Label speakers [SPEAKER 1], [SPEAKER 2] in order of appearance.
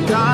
[SPEAKER 1] die.